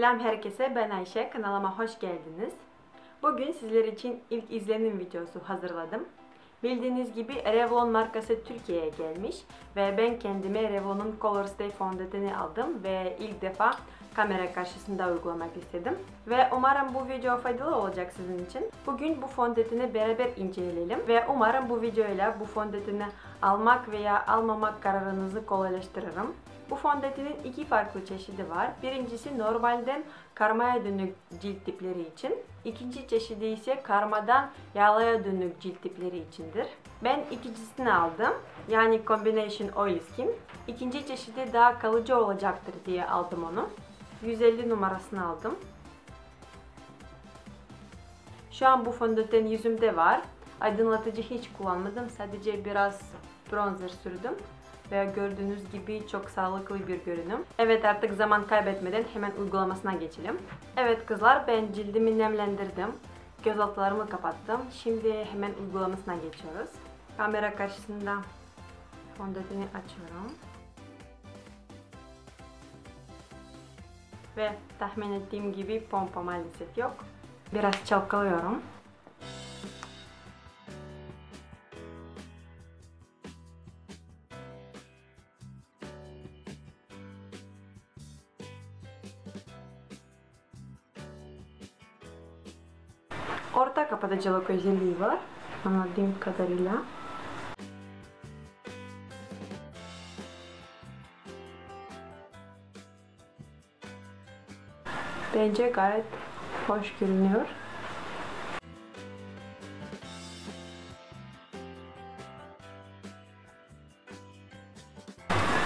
Selam herkese, ben Ayşe. Kanalıma hoş geldiniz. Bugün sizler için ilk izlenim videosu hazırladım. Bildiğiniz gibi Revlon markası Türkiye'ye gelmiş ve ben kendime Revlon'un Color Stay fondöteni aldım ve ilk defa kamera karşısında uygulamak istedim. Ve umarım bu video faydalı olacak sizin için. Bugün bu fondöteni beraber inceleyelim ve umarım bu videoyla bu fondöteni almak veya almamak kararınızı kolaylaştırırım. Bu fondötenin iki farklı çeşidi var. Birincisi normalden karmaya dönük cilt tipleri için. İkinci çeşidi ise karmadan yağlaya dönük cilt tipleri içindir. Ben ikincisini aldım. Yani Combination Oil Skin. İkinci çeşidi daha kalıcı olacaktır diye aldım onu. 150 numarasını aldım. Şu an bu fondöten yüzümde var. Aydınlatıcı hiç kullanmadım. Sadece biraz bronzer sürdüm ve gördüğünüz gibi çok sağlıklı bir görünüm. Evet artık zaman kaybetmeden hemen uygulamasına geçelim. Evet kızlar ben cildimi nemlendirdim. Göz altlarımı kapattım. Şimdi hemen uygulamasına geçiyoruz. Kamera karşısında fondöteni açıyorum. Ve tahmin ettiğim gibi pompa maalesef yok. Biraz çalkalıyorum. Orta kapatıcılık özelliği var. Anladığım kadarıyla. Bence gayet hoş görünüyor.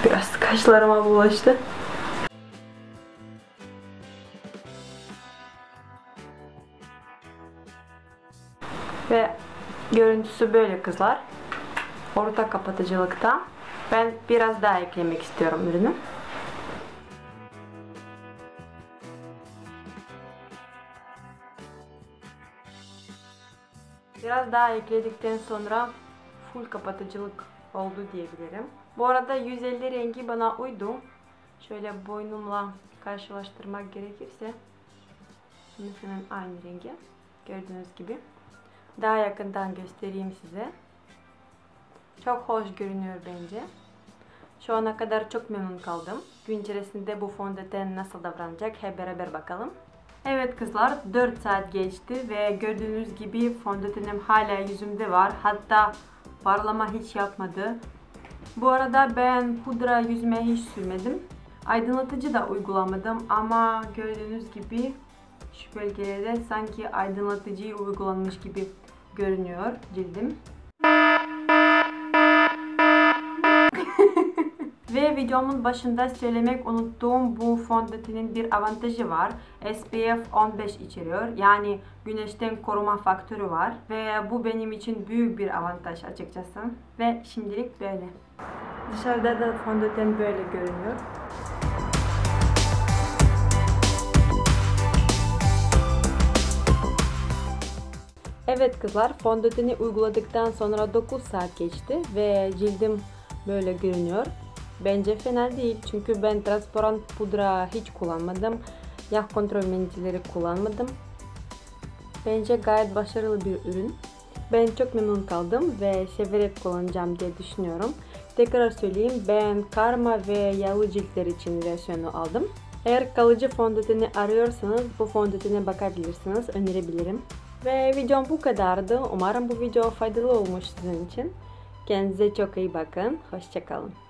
Biraz kaşlarıma bulaştı. Ve görüntüsü böyle kızlar. Orta kapatıcılıkta. Ben biraz daha eklemek istiyorum ürünü. Biraz daha ekledikten sonra full kapatıcılık oldu diyebilirim. Bu arada 150 rengi bana uydu. Şöyle boynumla karşılaştırmak gerekirse hemen aynı rengi gördüğünüz gibi. Daha yakından göstereyim size. Çok hoş görünüyor bence. Şu ana kadar çok memnun kaldım. Gün içerisinde bu fondöten nasıl davranacak hep beraber bakalım. Evet kızlar 4 saat geçti ve gördüğünüz gibi fondötenim hala yüzümde var. Hatta parlama hiç yapmadı. Bu arada ben pudra yüzüme hiç sürmedim. Aydınlatıcı da uygulamadım ama gördüğünüz gibi şu bölgelerde sanki aydınlatıcı uygulanmış gibi görünüyor cildim. Ve videomun başında söylemek unuttuğum bu fondötenin bir avantajı var. SPF 15 içeriyor. Yani güneşten koruma faktörü var. Ve bu benim için büyük bir avantaj açıkçası. Ve şimdilik böyle. Dışarıda da fondöten böyle görünüyor. Evet kızlar fondöteni uyguladıktan sonra 9 saat geçti ve cildim böyle görünüyor. Bence fena değil çünkü ben transparan pudra hiç kullanmadım. Yağ kontrol mendilleri kullanmadım. Bence gayet başarılı bir ürün. Ben çok memnun kaldım ve severek kullanacağım diye düşünüyorum. Tekrar söyleyeyim ben karma ve yağlı ciltler için versiyonu aldım. Eğer kalıcı fondöteni arıyorsanız bu fondötene bakabilirsiniz. Önerebilirim. Ve videom bu kadardı. Umarım bu video faydalı olmuş sizin için. Kendinize çok iyi bakın. Hoşçakalın.